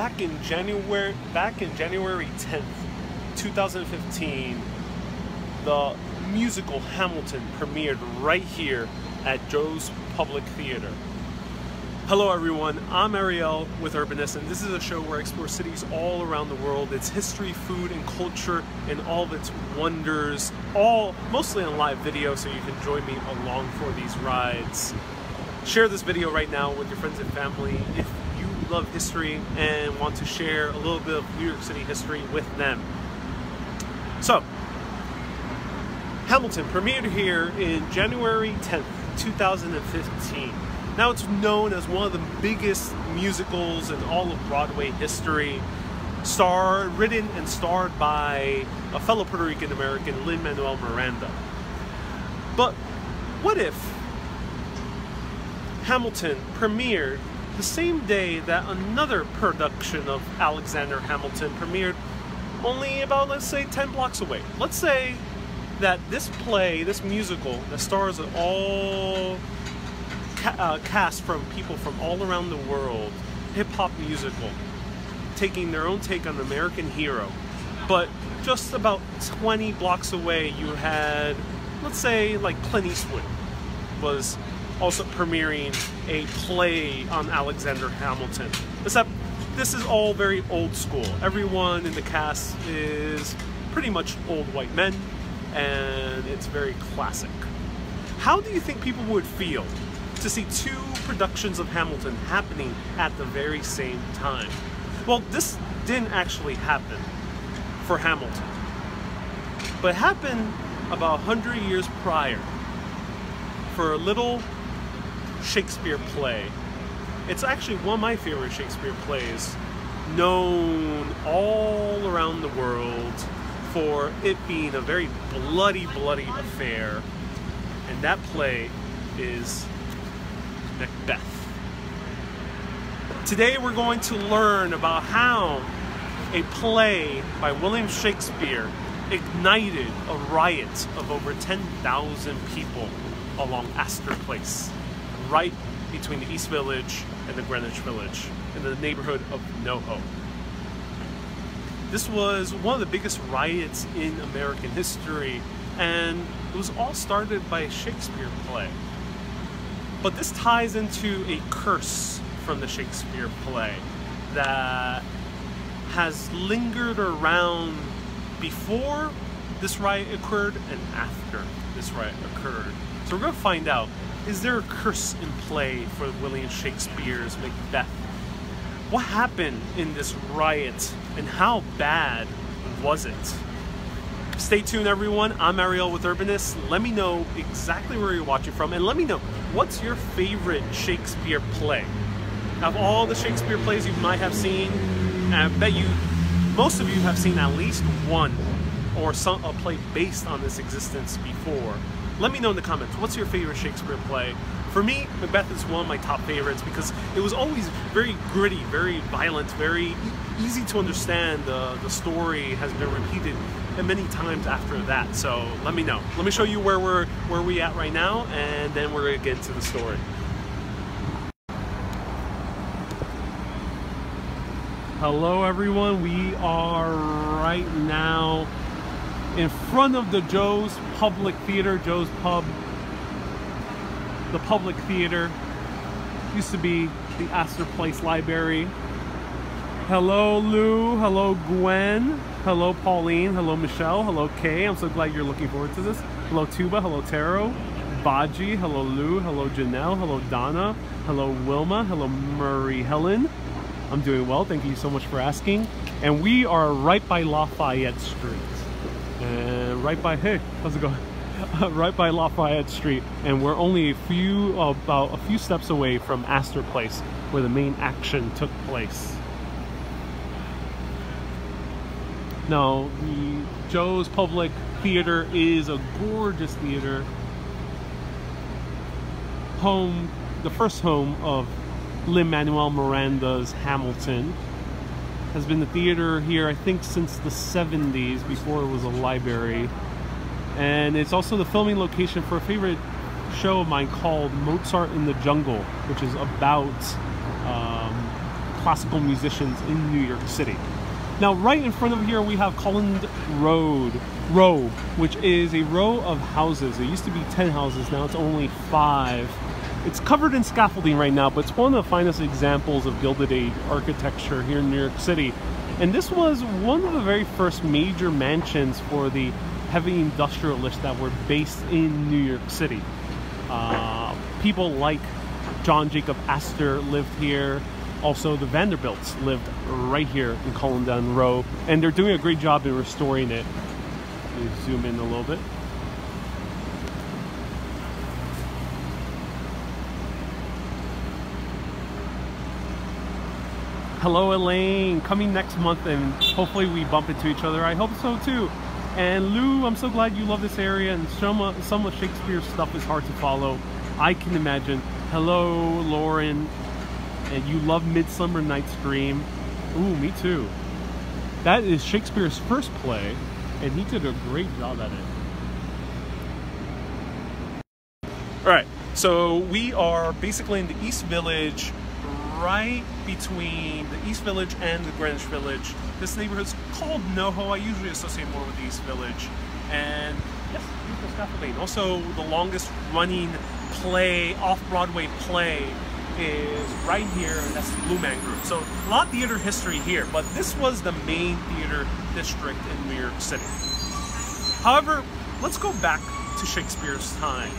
back in January, back in January 10th, 2015, the musical Hamilton premiered right here at Joe's Public Theater. Hello everyone, I'm Ariel with Urbanist and this is a show where I explore cities all around the world, its history, food, and culture, and all of its wonders, all mostly on live video so you can join me along for these rides. Share this video right now with your friends and family if love history and want to share a little bit of New York City history with them. So, Hamilton premiered here in January 10th, 2015. Now it's known as one of the biggest musicals in all of Broadway history. Starred, written and starred by a fellow Puerto Rican American, Lin-Manuel Miranda. But what if Hamilton premiered the same day that another production of Alexander Hamilton premiered only about, let's say, 10 blocks away? Let's say that this play, this musical, that stars all ca uh, cast from people from all around the world, hip hop musical, taking their own take on American hero. But just about 20 blocks away, you had, let's say, like Clint Eastwood was also premiering a play on Alexander Hamilton. Except this is all very old school. Everyone in the cast is pretty much old white men, and it's very classic. How do you think people would feel to see two productions of Hamilton happening at the very same time. Well, this didn't actually happen for Hamilton, but happened about 100 years prior for a little Shakespeare play. It's actually one of my favorite Shakespeare plays, known all around the world for it being a very bloody, bloody affair. And that play is Macbeth. Today we're going to learn about how a play by William Shakespeare ignited a riot of over 10,000 people along Astor Place, right between the East Village and the Greenwich Village, in the neighborhood of NoHo. This was one of the biggest riots in American history, and it was all started by a Shakespeare play. But this ties into a curse from the Shakespeare play that has lingered around before this riot occurred and after this riot occurred. So we're going to find out, is there a curse in play for William Shakespeare's Macbeth? What happened in this riot and how bad was it? Stay tuned everyone, I'm Ariel with Urbanist. Let me know exactly where you're watching from and let me know what's your favorite Shakespeare play? Of all the Shakespeare plays you might have seen, I bet you most of you have seen at least one or some a play based on this existence before. Let me know in the comments, what's your favorite Shakespeare play? For me, Macbeth is one of my top favorites because it was always very gritty, very violent, very easy to understand. The, the story has been repeated many times after that. So let me know. Let me show you where we're where we at right now, and then we're gonna get into the story. Hello everyone, we are right now in front of the Joe's Public Theater, Joe's Pub. The Public Theater used to be the Astor Place Library. Hello Lou, hello Gwen, Hello, Pauline. Hello, Michelle. Hello, Kay. I'm so glad you're looking forward to this. Hello, Tuba. Hello, Taro. Baji. Hello, Lou. Hello, Janelle. Hello, Donna. Hello, Wilma. Hello, Murray Helen. I'm doing well. Thank you so much for asking. And we are right by Lafayette Street. And right by, hey, how's it going? right by Lafayette Street. And we're only a few, about a few steps away from Astor Place, where the main action took place. No, the Joe's Public Theater is a gorgeous theater. Home, the first home of Lin-Manuel Miranda's Hamilton. Has been the theater here, I think, since the 70s, before it was a library. And it's also the filming location for a favorite show of mine called Mozart in the Jungle, which is about um, classical musicians in New York City. Now, right in front of here, we have Collins Road Row, which is a row of houses. It used to be 10 houses, now it's only five. It's covered in scaffolding right now, but it's one of the finest examples of Gilded Age architecture here in New York City. And this was one of the very first major mansions for the heavy industrialists that were based in New York City. Uh, people like John Jacob Astor lived here. Also, the Vanderbilts lived right here in Colonnade Row, and they're doing a great job in restoring it. Let me zoom in a little bit. Hello, Elaine. Coming next month, and hopefully we bump into each other. I hope so too. And Lou, I'm so glad you love this area, and some some of Shakespeare's stuff is hard to follow. I can imagine. Hello, Lauren and you love Midsummer Night's Dream. Ooh, me too. That is Shakespeare's first play, and he did a great job at it. All right, so we are basically in the East Village, right between the East Village and the Greenwich Village. This neighborhood's called NoHo. I usually associate more with the East Village. And yes, beautiful scaffolding. Also, the longest running play, off-Broadway play is right here, that's the Blue Man Group. So a lot of theater history here, but this was the main theater district in New York City. However, let's go back to Shakespeare's time.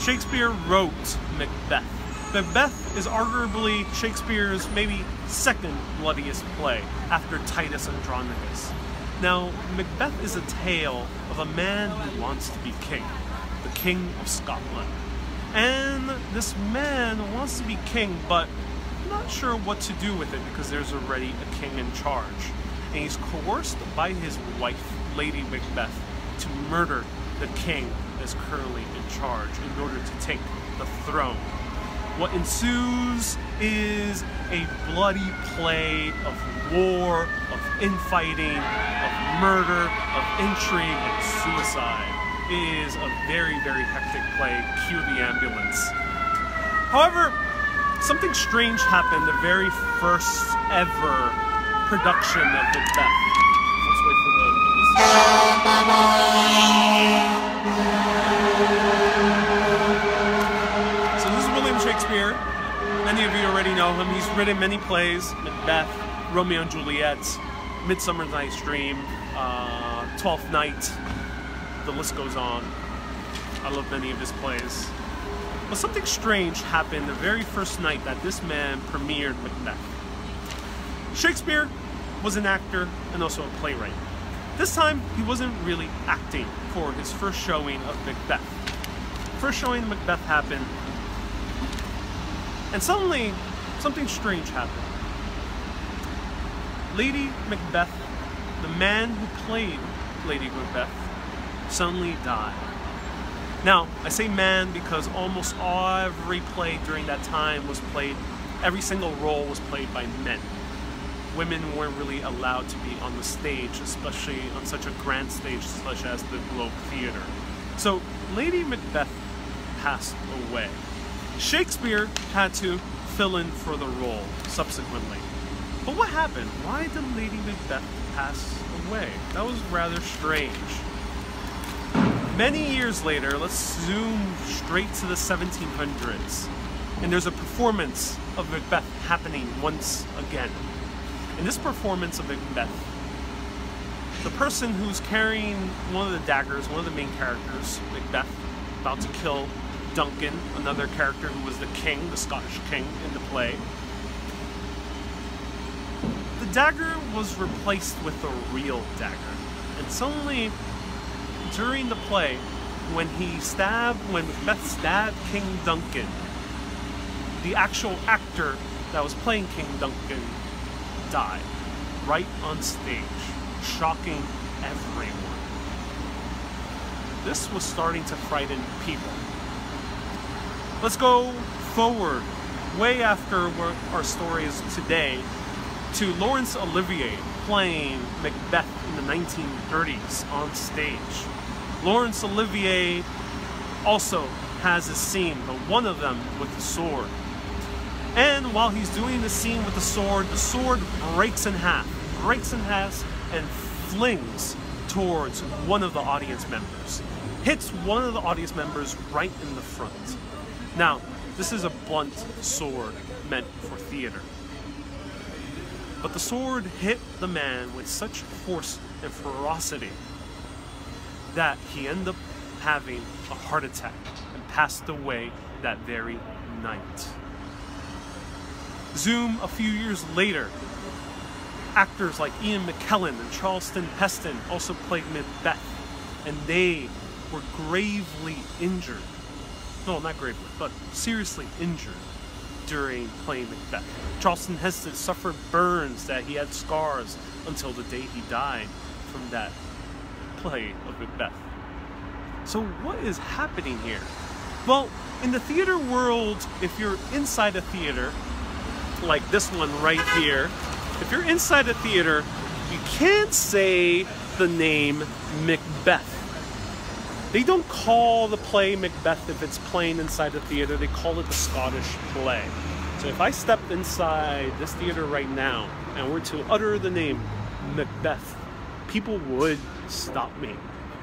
Shakespeare wrote Macbeth. Macbeth is arguably Shakespeare's maybe second bloodiest play after Titus Andronicus. Now, Macbeth is a tale of a man who wants to be king, the king of Scotland. And this man wants to be king, but not sure what to do with it because there's already a king in charge. And he's coerced by his wife, Lady Macbeth, to murder the king that's currently in charge in order to take the throne. What ensues is a bloody play of war, of infighting, of murder, of intrigue, and suicide is a very, very hectic play. Cue the ambulance. However, something strange happened the very first ever production of Macbeth. Let's wait for the. Know him. He's written many plays: Macbeth, Romeo and Juliet, Midsummer Night's Dream, uh, Twelfth Night, the list goes on. I love many of his plays. But something strange happened the very first night that this man premiered Macbeth. Shakespeare was an actor and also a playwright. This time, he wasn't really acting for his first showing of Macbeth. First showing of Macbeth happened, and suddenly, something strange happened. Lady Macbeth, the man who played Lady Macbeth, suddenly died. Now, I say man because almost every play during that time was played, every single role was played by men. Women weren't really allowed to be on the stage, especially on such a grand stage such as the Globe Theatre. So, Lady Macbeth passed away. Shakespeare had to fill in for the role subsequently. But what happened? Why did Lady Macbeth pass away? That was rather strange. Many years later, let's zoom straight to the 1700s, and there's a performance of Macbeth happening once again. In this performance of Macbeth, the person who's carrying one of the daggers, one of the main characters, Macbeth, about to kill Duncan, another character who was the king, the Scottish king in the play. The dagger was replaced with a real dagger, and suddenly during the play, when he stabbed, when Macbeth stabbed King Duncan, the actual actor that was playing King Duncan died right on stage, shocking everyone. This was starting to frighten people. Let's go forward, way after our story is today, to Laurence Olivier playing Macbeth in the 1930s on stage. Laurence Olivier also has a scene, but one of them with the sword. And while he's doing the scene with the sword, the sword breaks in half, breaks in half, and flings towards one of the audience members. Hits one of the audience members right in the front. Now, this is a blunt sword meant for theater. But the sword hit the man with such force and ferocity that he ended up having a heart attack and passed away that very night. Zoom a few years later, actors like Ian McKellen and Charlton Heston also played Macbeth, and they were gravely injured. No, not gravely, but seriously injured during playing Macbeth. Charlton Heston suffered burns that he had scars until the day he died from that play of Macbeth. So, what is happening here? Well, in the theater world, if you're inside a theater, like this one right here, if you're inside a theater, you can't say the name Macbeth. They don't call the play Macbeth if it's playing inside a theater, they call it the Scottish play. So if I step inside this theater right now and were to utter the name Macbeth, people would stop me.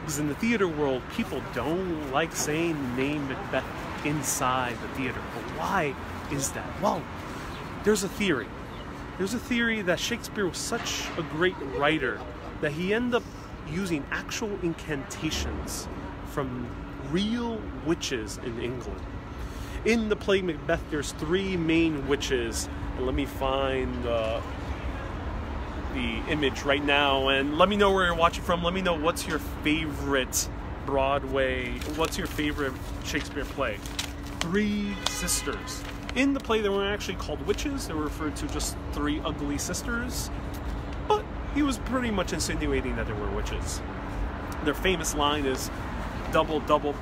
Because in the theater world, people don't like saying the name Macbeth inside the theater. But why is that? Well, there's a theory. There's a theory that Shakespeare was such a great writer that he ended up using actual incantations from real witches in England. In the play Macbeth, there's three main witches. And let me find uh, the image right now and let me know where you're watching from. Let me know what's your favorite Broadway, what's your favorite Shakespeare play? Three sisters. In the play, they weren't actually called witches, they were referred to just three ugly sisters, but he was pretty much insinuating that they were witches. Their famous line is double, double,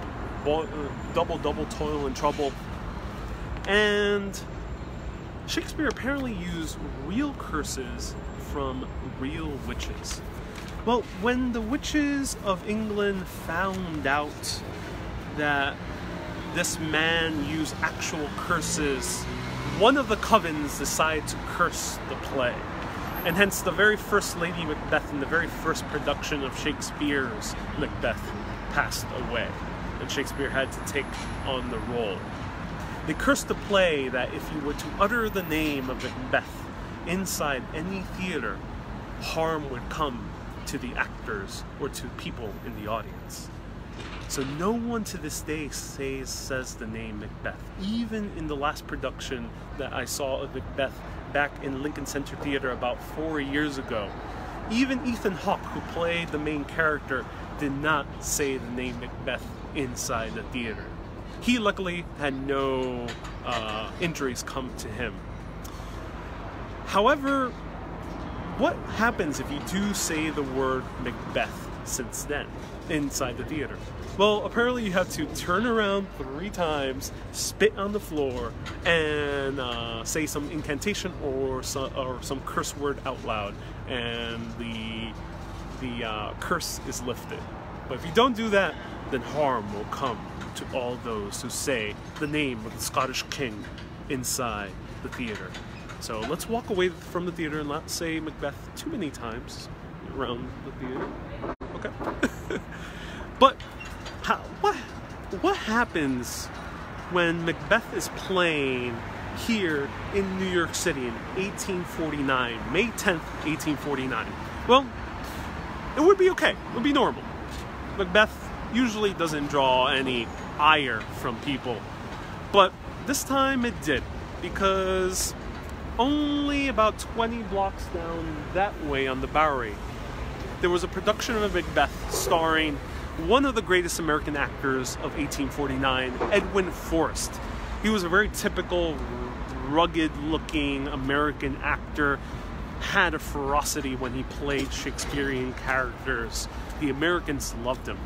uh, double, double toil and trouble. And Shakespeare apparently used real curses from real witches. Well, when the witches of England found out that this man used actual curses, one of the covens decided to curse the play. And hence, the very first Lady Macbeth in the very first production of Shakespeare's Macbeth passed away, and Shakespeare had to take on the role. They cursed the play that if you were to utter the name of Macbeth inside any theater, harm would come to the actors or to people in the audience. So no one to this day says says the name Macbeth. Even in the last production that I saw of Macbeth back in Lincoln Center Theater about four years ago, even Ethan Hawke, who played the main character, did not say the name Macbeth inside the theater. He luckily had no uh, injuries come to him. However, what happens if you do say the word Macbeth since then inside the theater? Well, apparently you have to turn around three times, spit on the floor, and uh, say some incantation or some, or some curse word out loud, and the the uh, curse is lifted. But if you don't do that, then harm will come to all those who say the name of the Scottish king inside the theater. So let's walk away from the theater and not say Macbeth too many times around the theater. Okay. but how, what what happens when Macbeth is playing here in New York City in 1849, May 10th, 1849? Well, it would be okay. It would be normal. Macbeth usually doesn't draw any ire from people, but this time it did because only about 20 blocks down that way on the Bowery, there was a production of a Macbeth starring one of the greatest American actors of 1849, Edwin Forrest. He was a very typical, rugged looking American actor, had a ferocity when he played Shakespearean characters. The Americans loved him.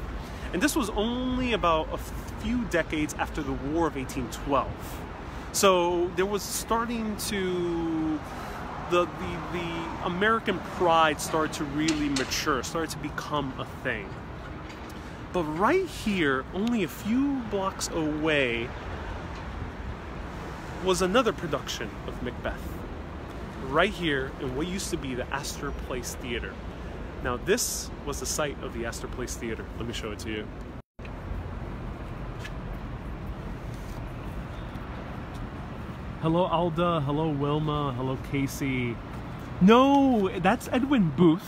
And this was only about a few decades after the War of 1812. So there was starting to the, the the American pride started to really mature, started to become a thing. But right here, only a few blocks away, was another production of Macbeth, right here in what used to be the Astor Place Theater. Now, this was the site of the Astor Place Theater. Let me show it to you. Hello, Alda. Hello, Wilma. Hello, Casey. No, that's Edwin Booth,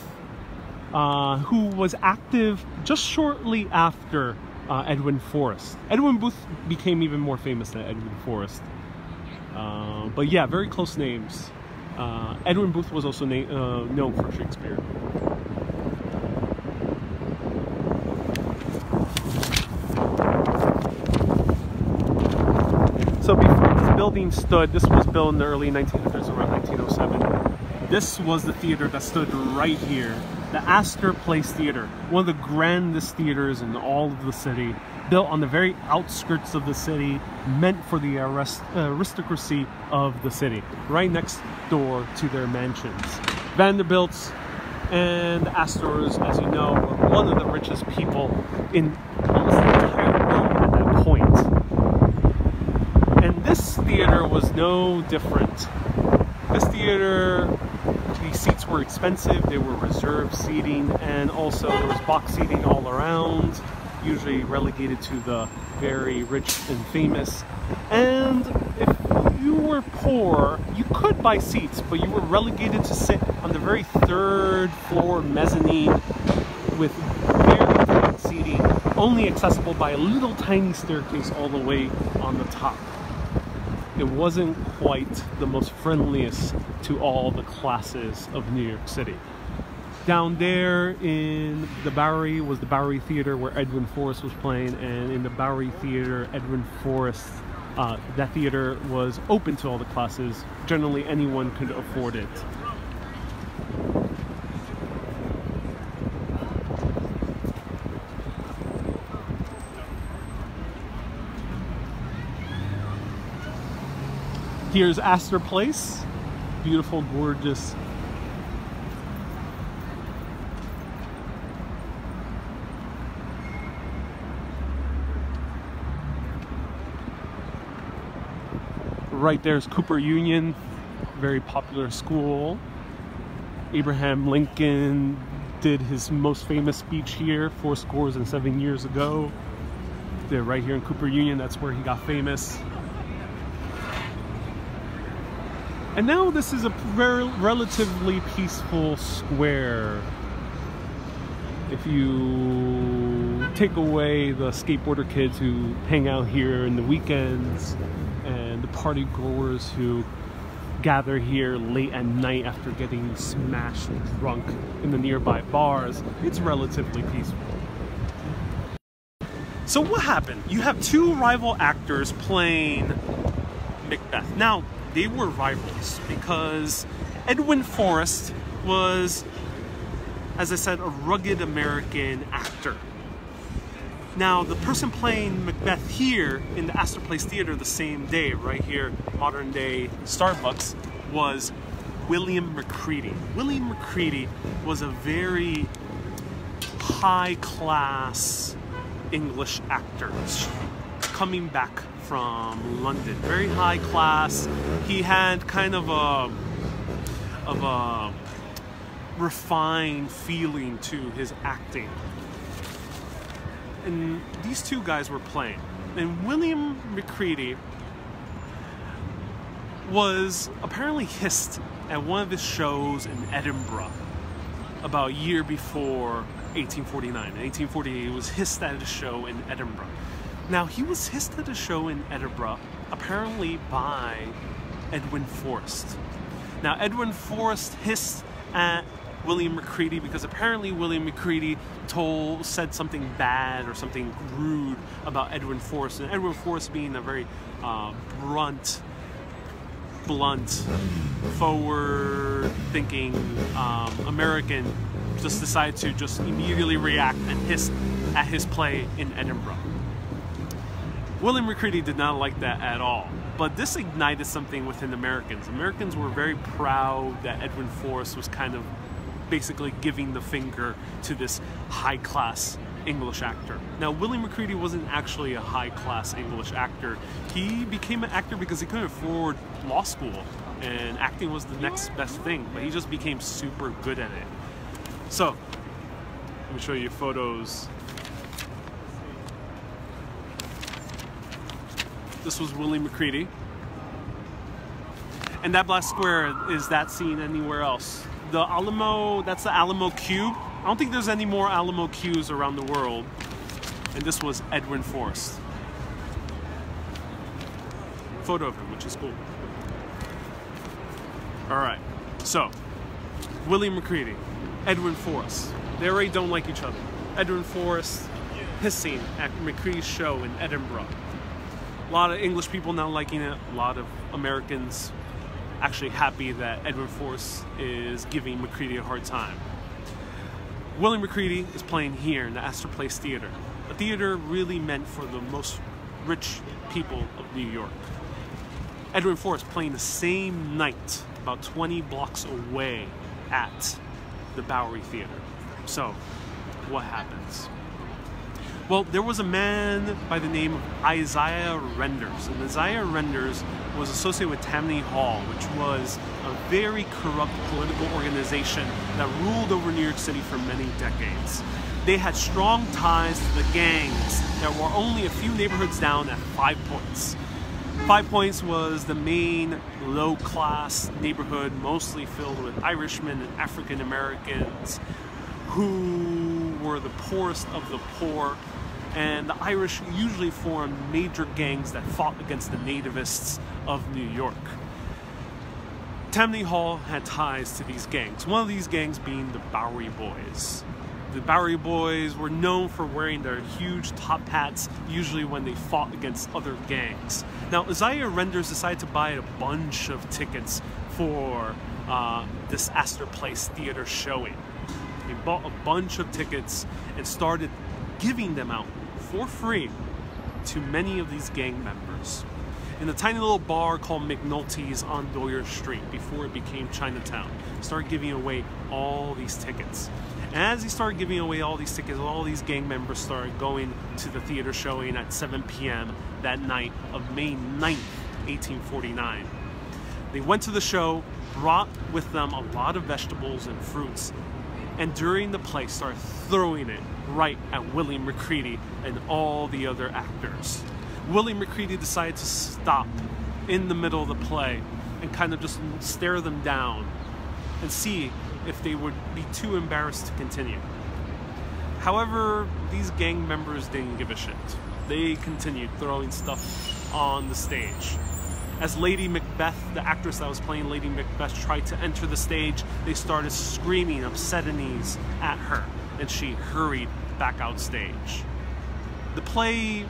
uh, who was active just shortly after uh, Edwin Forrest. Edwin Booth became even more famous than Edwin Forrest. Uh, but yeah, very close names. Uh, Edwin Booth was also na- uh, known for Shakespeare. So before this building stood, this was built in the early 1900s, around 1907. This was the theater that stood right here, the Astor Place Theater, one of the grandest theaters in all of the city, built on the very outskirts of the city, meant for the uh, aristocracy of the city, right next door to their mansions. Vanderbilts and Astors, as you know, were one of the richest people in almost the entire world at that point. point And this theater was no different. This theater, the seats were expensive, they were reserved seating, and also there was box seating all around, usually relegated to the very rich and famous. And if you were poor, you could buy seats, but you were relegated to sit on the very third floor mezzanine with very tight seating, only accessible by a little tiny staircase all the way on the top it wasn't quite the most friendliest to all the classes of New York City. Down there in the Bowery was the Bowery Theater where Edwin Forrest was playing, and in the Bowery Theater, Edwin Forrest, uh, that theater was open to all the classes. Generally, anyone could afford it. Here's Astor Place. Beautiful, gorgeous. Right there's Cooper Union, very popular school. Abraham Lincoln did his most famous speech here four scores and seven years ago. They're right here in Cooper Union, that's where he got famous. And now this is a very relatively peaceful square. If you take away the skateboarder kids who hang out here in the weekends the party goers who gather here late at night after getting smashed drunk in the nearby bars, it's relatively peaceful. So what happened? You have two rival actors playing Macbeth. Now, they were rivals because Edwin Forrest was, as I said, a rugged American actor. Now, the person playing Macbeth here in the Astor Place Theater the same day, right here, modern day Starbucks, was William Macready. William Macready was a very high class English actor coming back from London. Very high class. He had kind of a of a refined feeling to his acting. And these two guys were playing. And William Macready was apparently hissed at one of his shows in Edinburgh about a year before 1849. In 1848, he was hissed at a show in Edinburgh. Now, he was hissed at a show in Edinburgh, apparently by Edwin Forrest. Now, Edwin Forrest hissed at William Macready because apparently William Macready told said something bad or something rude about Edwin Forrest, and Edwin Forrest being a very uh, blunt, blunt, forward-thinking um, American, just decided to just immediately react and hiss at his play in Edinburgh. William Macready did not like that at all. But this ignited something within Americans. Americans were very proud that Edwin Forrest was kind of basically giving the finger to this high class English actor. Now, William Macready wasn't actually a high class English actor. He became an actor because he couldn't afford law school, and acting was the next best thing, but he just became super good at it. So, let me show you photos. This was Willie Macready. And that black square is that seen anywhere else? The Alamo, that's the Alamo Cube. I don't think there's any more Alamo Cubes around the world. And this was Edwin Forrest. Photo of him, which is cool. All right, so William Macready, Edwin Forrest. They already don't like each other. Edwin Forrest hissing at Macready's show in Edinburgh. A lot of English people now liking it. A lot of Americans actually happy that Edwin Forrest is giving Macready a hard time. William Macready is playing here in the Astor Place Theater, a theater really meant for the most rich people of New York. Edwin Forrest playing the same night about 20 blocks away at the Bowery Theater. So, what happens? Well, there was a man by the name of Isaiah Rynders, and Isaiah Rynders was associated with Tammany Hall, which was a very corrupt political organization that ruled over New York City for many decades. They had strong ties to the gangs that were only a few neighborhoods down at Five Points. Five Points was the main low class neighborhood, mostly filled with Irishmen and African Americans who were the poorest of the poor. And the Irish usually formed major gangs that fought against the nativists of New York. Tammany Hall had ties to these gangs, one of these gangs being the Bowery Boys. The Bowery Boys were known for wearing their huge top hats, usually when they fought against other gangs. Now, Isaiah Rynders decided to buy a bunch of tickets for uh, this Astor Place theater showing. He bought a bunch of tickets and started giving them out for free to many of these gang members in a tiny little bar called McNulty's on Doyer Street before it became Chinatown. Started giving away all these tickets. And as he started giving away all these tickets, all these gang members started going to the theater showing at 7 p.m. that night of May 9th, 1849. They went to the show, brought with them a lot of vegetables and fruits, and during the play started throwing it right at William Macready and all the other actors. William Macready decided to stop in the middle of the play and kind of just stare them down and see if they would be too embarrassed to continue. However, these gang members didn't give a shit. They continued throwing stuff on the stage. As Lady Macbeth, the actress that was playing Lady Macbeth, tried to enter the stage, they started screaming obscenities at her, and she hurried back out stage. The play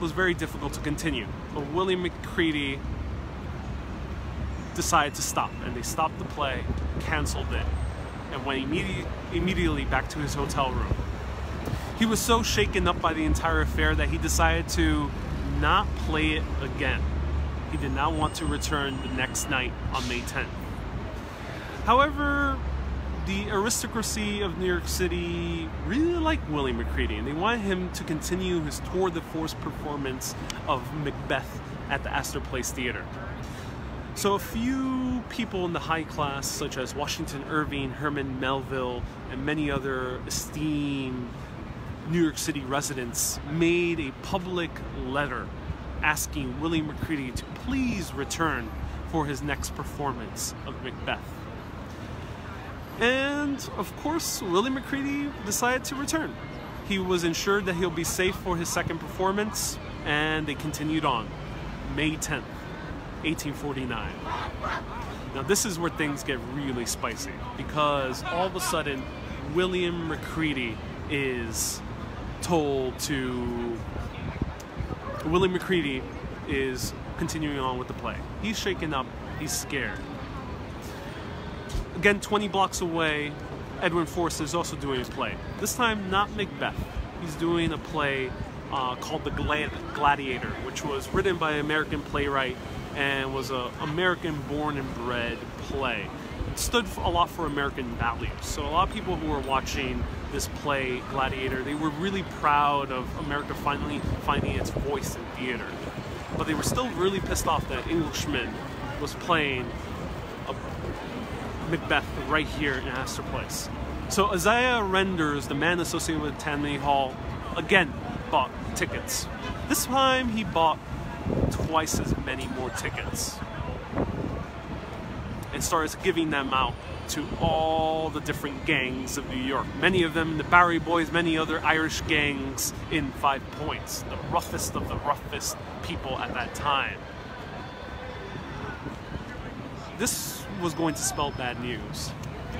was very difficult to continue, but Willie Macready decided to stop, and they stopped the play, canceled it, and went immediate, immediately back to his hotel room. He was so shaken up by the entire affair that he decided to not play it again. He did not want to return the next night on May 10th. However, the aristocracy of New York City really liked Willie Macready and they wanted him to continue his tour de force performance of Macbeth at the Astor Place Theater. So a few people in the high class, such as Washington Irving, Herman Melville, and many other esteemed New York City residents, made a public letter asking Willie Macready to please return for his next performance of Macbeth. And of course, Willie Macready decided to return. He was ensured that he'll be safe for his second performance, and they continued on. May 10th, 1849. Now, this is where things get really spicy because all of a sudden, William Macready is told to. William Macready is continuing on with the play. He's shaken up, he's scared. Again, 20 blocks away, Edwin Forrest is also doing a play. This time, not Macbeth. He's doing a play uh, called The Gladiator, which was written by an American playwright and was an American born and bred play. It stood a lot for American values. So a lot of people who were watching this play, Gladiator, they were really proud of America finally finding its voice in theater. But they were still really pissed off that Englishman was playing Macbeth right here in Astor Place. So Isaiah Rynders, the man associated with Tammany Hall, again bought tickets. This time he bought twice as many more tickets and started giving them out to all the different gangs of New York. Many of them, the Bowery Boys, many other Irish gangs in Five Points, the roughest of the roughest people at that time. This was going to spell bad news.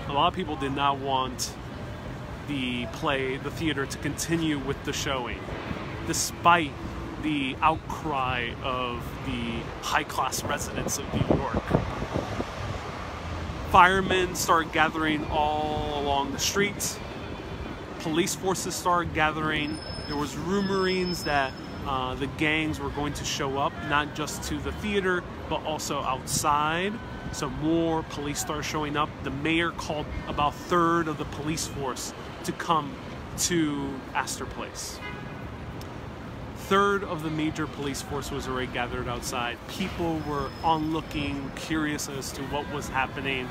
A lot of people did not want the play, the theater, to continue with the showing, despite the outcry of the high class residents of New York firemen started gathering all along the streets. Police forces started gathering. There was rumorings that uh, the gangs were going to show up, not just to the theater, but also outside. So more police started showing up. The mayor called about third of the police force to come to Astor Place. Third of the major police force was already gathered outside. People were onlooking, curious as to what was happening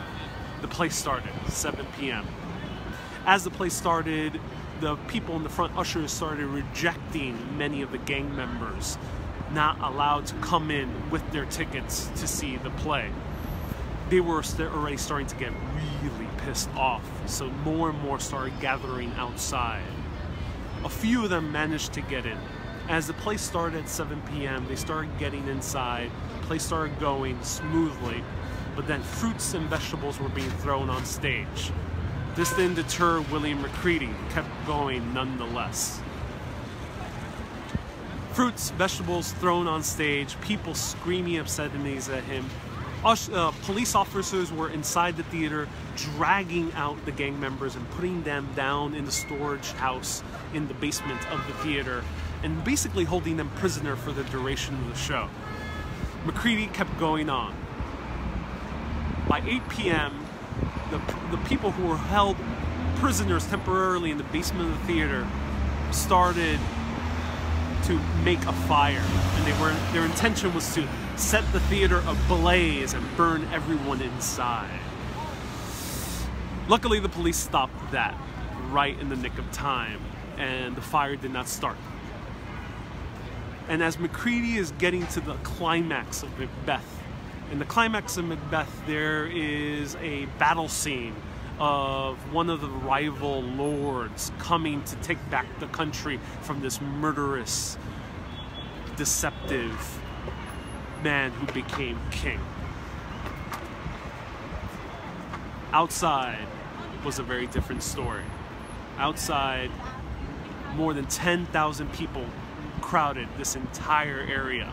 the play started, 7 p.m. As the play started, the people in the front ushers started rejecting many of the gang members, not allowed to come in with their tickets to see the play. They were already starting to get really pissed off, so more and more started gathering outside. A few of them managed to get in. As the play started at 7 p.m., they started getting inside. The play started going smoothly but then fruits and vegetables were being thrown on stage. This didn't deter William Macready, kept going nonetheless. Fruits, vegetables thrown on stage, people screaming obscenities at him. Us, uh, police officers were inside the theater dragging out the gang members and putting them down in the storage house in the basement of the theater and basically holding them prisoner for the duration of the show. Macready kept going on by 8 p.m., the, the people who were held prisoners temporarily in the basement of the theater started to make a fire. And they were their intention was to set the theater ablaze and burn everyone inside. Luckily, the police stopped that right in the nick of time, and the fire did not start. And as Macready is getting to the climax of Macbeth, in the climax of Macbeth, there is a battle scene of one of the rival lords coming to take back the country from this murderous, deceptive man who became king. Outside was a very different story. Outside, more than 10,000 people crowded this entire area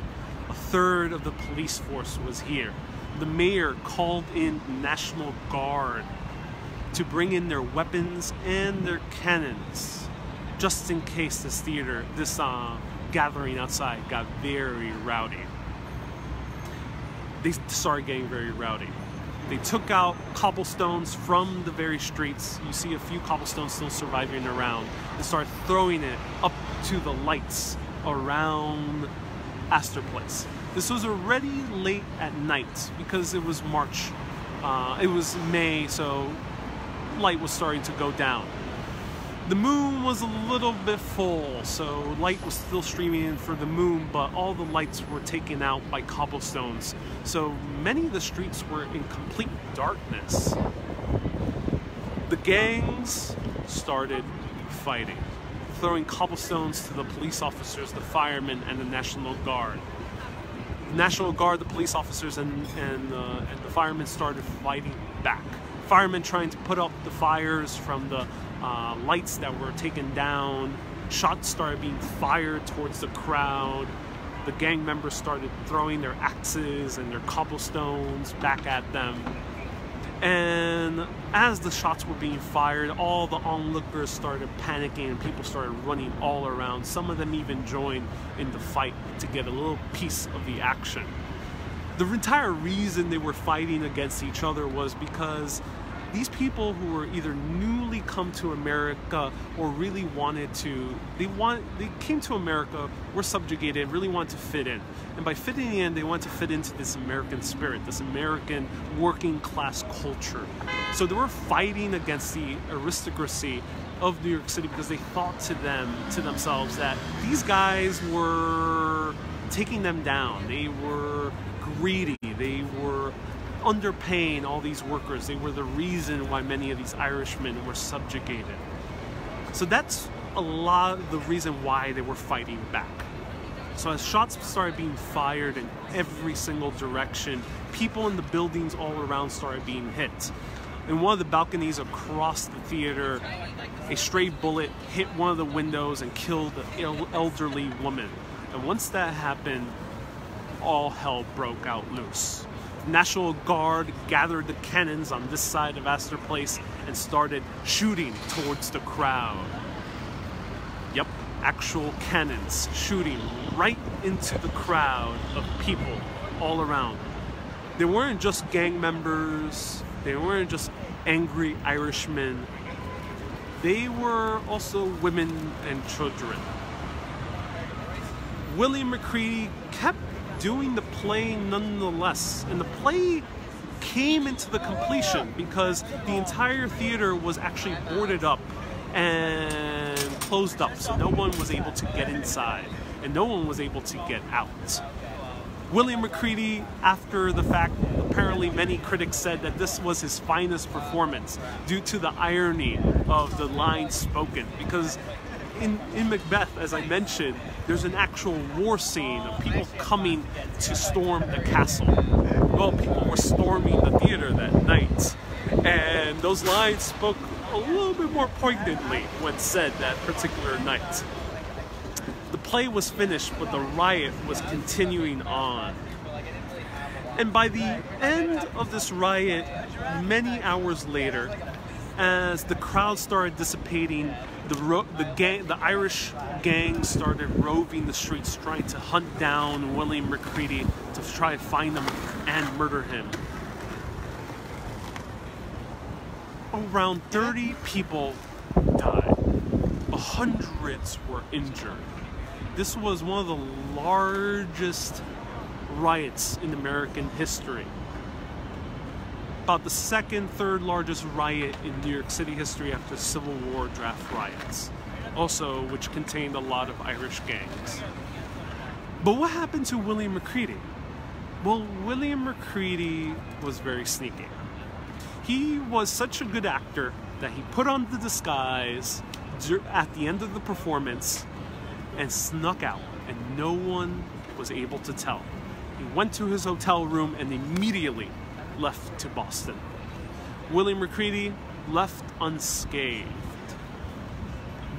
a third of the police force was here. The mayor called in National Guard to bring in their weapons and their cannons, just in case this theater, this uh, gathering outside got very rowdy. They started getting very rowdy. They took out cobblestones from the very streets. You see a few cobblestones still surviving around and started throwing it up to the lights around Astor Place. This was already late at night because it was March. Uh, it was May, so light was starting to go down. The moon was a little bit full, so light was still streaming in for the moon, but all the lights were taken out by cobblestones. So many of the streets were in complete darkness. The gangs started fighting throwing cobblestones to the police officers, the firemen, and the National Guard. The National Guard, the police officers, and, and, uh, and the firemen started fighting back. Firemen trying to put out the fires from the uh, lights that were taken down. Shots started being fired towards the crowd. The gang members started throwing their axes and their cobblestones back at them. And as the shots were being fired, all the onlookers started panicking and people started running all around. Some of them even joined in the fight to get a little piece of the action. The entire reason they were fighting against each other was because these people who were either newly come to America or really wanted to they want they came to America, were subjugated, really wanted to fit in. And by fitting in, they want to fit into this American spirit, this American working class culture. So they were fighting against the aristocracy of New York City because they thought to them to themselves that these guys were taking them down. They were greedy. They were underpaying all these workers. They were the reason why many of these Irishmen were subjugated. So that's a lot of the reason why they were fighting back. So as shots started being fired in every single direction, people in the buildings all around started being hit. In one of the balconies across the theater, a stray bullet hit one of the windows and killed an elderly woman. And once that happened, all hell broke out loose. National Guard gathered the cannons on this side of Astor Place and started shooting towards the crowd. Yep, actual cannons shooting right into the crowd of people all around. They weren't just gang members, they weren't just angry Irishmen, they were also women and children. William Macready kept doing the play nonetheless. And the play came into the completion because the entire theater was actually boarded up and closed up, so no one was able to get inside and no one was able to get out. William Macready, after the fact, apparently many critics said that this was his finest performance due to the irony of the lines spoken because in, in Macbeth, as I mentioned, there's an actual war scene of people coming to storm the castle. Well, people were storming the theater that night, and those lines spoke a little bit more poignantly when said that particular night. The play was finished, but the riot was continuing on. And by the end of this riot, many hours later, as the crowd started dissipating, the the gang, the Irish gang started roving the streets, trying to hunt down William Macready to try to find him and murder him. Around 30 people died. Hundreds were injured. This was one of the largest riots in American history about the second, third largest riot in New York City history after Civil War draft riots, also which contained a lot of Irish gangs. But what happened to William Macready? Well, William Macready was very sneaky. He was such a good actor that he put on the disguise at the end of the performance and snuck out, and no one was able to tell. He went to his hotel room and immediately left to Boston. William Macready left unscathed.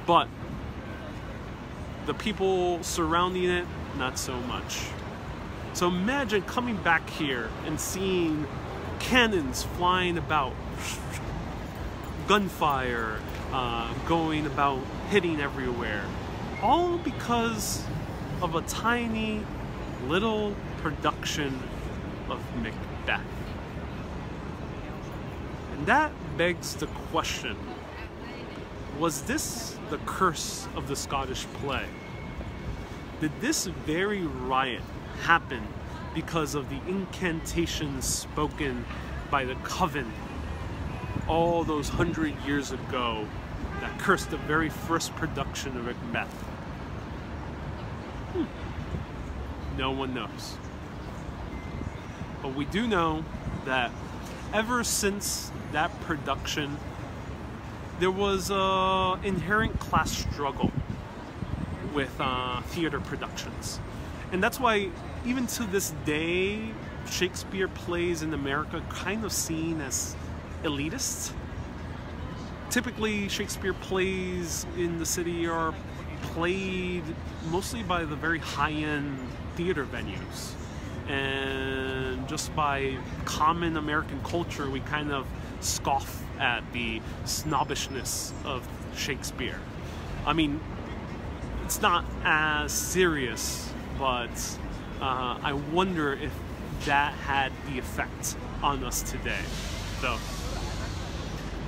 But the people surrounding it, not so much. So imagine coming back here and seeing cannons flying about, gunfire uh, going about, hitting everywhere. All because of a tiny little production of Macbeth. And that begs the question was this the curse of the Scottish play? Did this very riot happen because of the incantations spoken by the coven all those hundred years ago that cursed the very first production of Macbeth? Hmm. No one knows. But we do know that ever since that production, there was a inherent class struggle with uh, theater productions, and that's why even to this day, Shakespeare plays in America kind of seen as elitist. Typically, Shakespeare plays in the city are played mostly by the very high-end theater venues and just by common American culture, we kind of scoff at the snobbishness of Shakespeare. I mean, it's not as serious, but uh, I wonder if that had the effect on us today. So,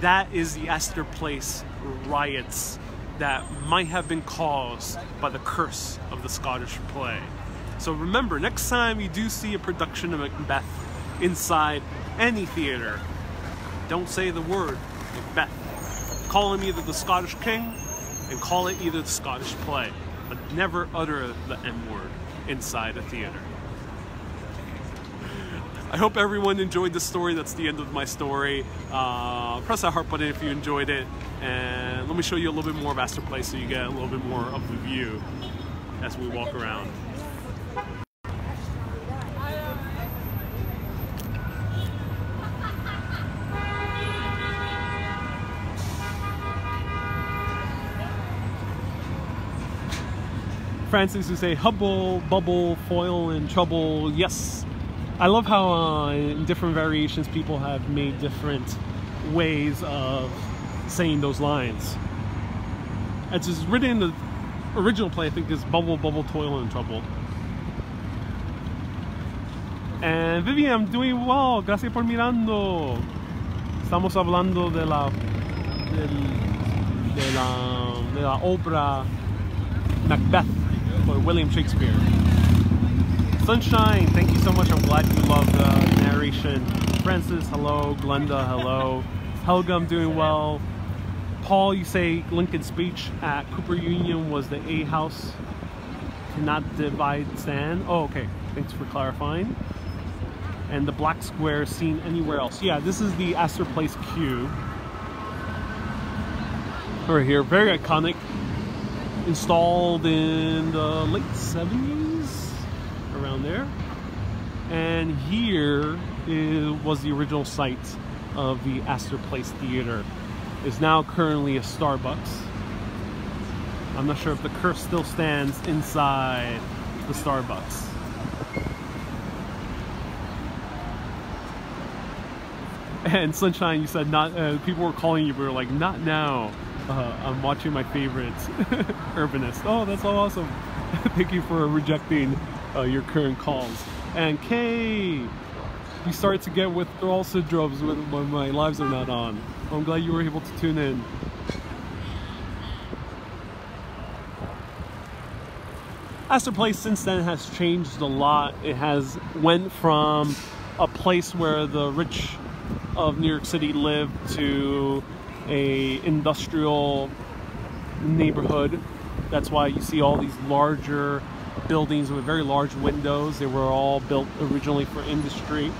that is the Astor Place riots that might have been caused by the curse of the Scottish play. So remember, next time you do see a production of Macbeth inside any theater, don't say the word Macbeth. Call him either the Scottish king and call it either the Scottish play, but never utter the M word inside a theater. I hope everyone enjoyed the story. That's the end of my story. Uh, press that heart button if you enjoyed it. And let me show you a little bit more of Astor Place so you get a little bit more of the view as we walk around. Francis who say Hubble, Bubble, Foil, and Trouble. Yes, I love how uh, in different variations people have made different ways of saying those lines. It's written in the original play, I think, is Bubble, Bubble, Toil, and Trouble. And Vivian, I'm doing well. Gracias por mirando. Estamos hablando de la, de la, de la obra Macbeth or William Shakespeare. Sunshine, thank you so much. I'm glad you love the narration. Francis, hello. Glenda, hello. Helga, I'm doing well. Paul, you say Lincoln's speech at Cooper Union was the A house cannot divide stand. Oh, okay. Thanks for clarifying. And the black square seen anywhere else. Yeah, this is the Astor Place Cube. Right here, very iconic installed in the late 70s, around there. And here was the original site of the Astor Place Theater. Is now currently a Starbucks. I'm not sure if the curse still stands inside the Starbucks. And Sunshine, you said not. Uh, people were calling you, but were like, not now. Uh, I'm watching my favorite urbanist. Oh, that's so awesome. Thank you for rejecting uh, your current calls. And Kay, you start to get withdrawal syndromes when, when my lives are not on. I'm glad you were able to tune in. Astor Place since then has changed a lot. It has went from a place where the rich of New York City lived to a industrial neighborhood. That's why you see all these larger buildings with very large windows. They were all built originally for industry.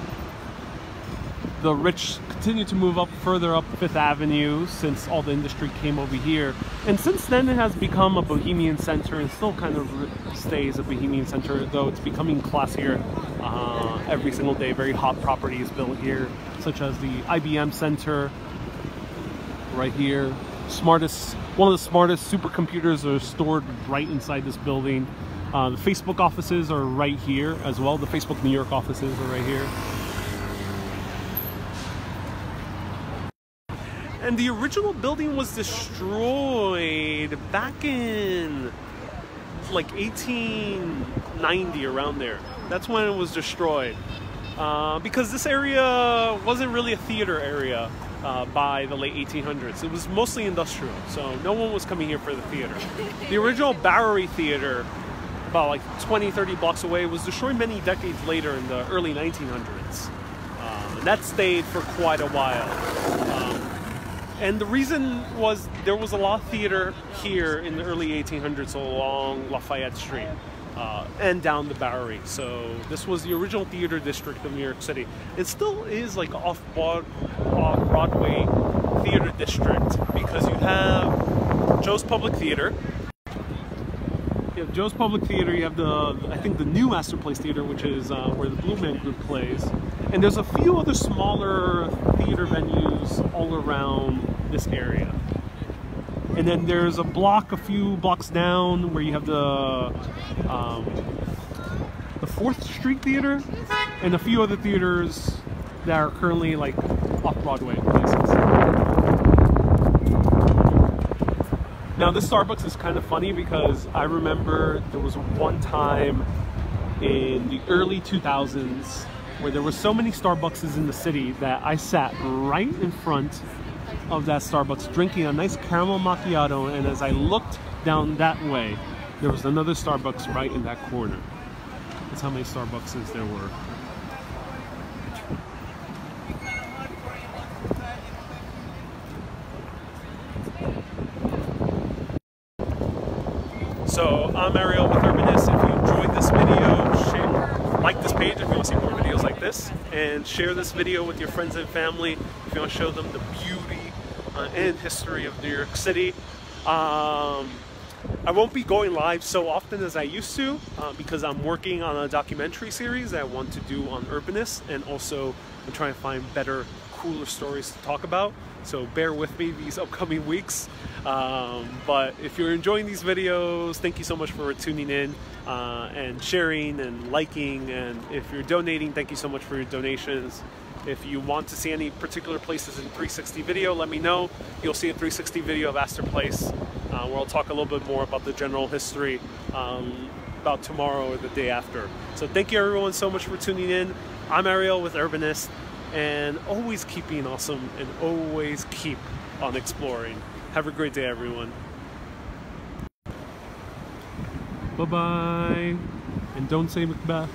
The rich continue to move up further up Fifth Avenue since all the industry came over here. And since then it has become a bohemian center and still kind of stays a bohemian center, though it's becoming classier uh, every single day. Very hot properties built here, such as the IBM Center, right here. Smartest, one of the smartest supercomputers are stored right inside this building. Uh, the Facebook offices are right here as well. The Facebook New York offices are right here. And the original building was destroyed back in like 1890 around there. That's when it was destroyed. Uh, because this area wasn't really a theater area uh, by the late 1800s. It was mostly industrial, so no one was coming here for the theater. The original Bowery Theater, about like 20, 30 blocks away, was destroyed many decades later in the early 1900s. Um, and that stayed for quite a while. Um, and the reason was there was a lot of theater here in the early 1800s along Lafayette Street uh, and down the Bowery. So this was the original theater district of New York City. It still is like off Broadway theater district because you have Joe's Public Theater. You have Joe's Public Theater. You have the I think the new Astor Place Theater, which is uh, where the Blue Man Group plays, and there's a few other smaller theater venues all around this area. And then there's a block a few blocks down where you have the um, the Fourth Street Theater and a few other theaters that are currently like off Broadway places. Now this Starbucks is kind of funny because I remember there was one time in the early 2000s where there were so many Starbucks in the city that I sat right in front of that Starbucks drinking a nice caramel macchiato and as I looked down that way there was another Starbucks right in that corner. That's how many Starbucks there were. So I'm Ariel with Urbanist. If you enjoyed this video, share, like this page if you want to see more videos like this, and share this video with your friends and family if you want to show them the beauty uh, and history of New York City. Um, I won't be going live so often as I used to uh, because I'm working on a documentary series that I want to do on Urbanist and also I'm trying to find better, cooler stories to talk about. So bear with me these upcoming weeks. Um, but if you're enjoying these videos, thank you so much for tuning in uh, and sharing and liking. And if you're donating, thank you so much for your donations. If you want to see any particular places in 360 video, let me know. You'll see a 360 video of Astor Place uh, where I'll talk a little bit more about the general history um, about tomorrow or the day after. So thank you everyone so much for tuning in. I'm Ariel with Urbanist and always keep being awesome and always keep on exploring. Have a great day, everyone. Bye bye. And don't say Macbeth.